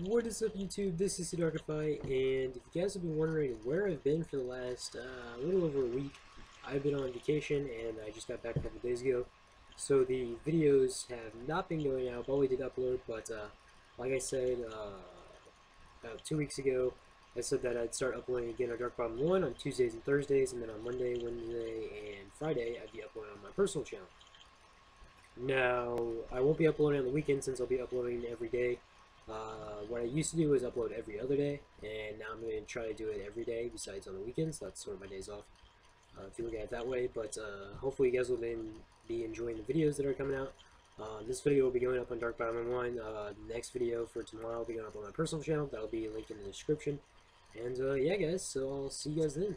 What is up YouTube, this is Darkify, and if you guys have been wondering where I've been for the last uh, little over a week, I've been on vacation and I just got back a couple days ago, so the videos have not been going out, but we did upload, but uh, like I said uh, about two weeks ago, I said that I'd start uploading again on Dark Biomen 1 on Tuesdays and Thursdays, and then on Monday, Wednesday, and Friday, I'd be uploading on my personal channel. Now, I won't be uploading on the weekend since I'll be uploading every day. Uh, I used to do was upload every other day, and now I'm going to try to do it every day besides on the weekends. That's sort of my days off, uh, if you look at it that way. But uh, hopefully you guys will be, be enjoying the videos that are coming out. Uh, this video will be going up on Dark Biomen 1. Uh, next video for tomorrow will be going up on my personal channel. That'll be linked in the description. And uh, yeah, guys, so I'll see you guys then.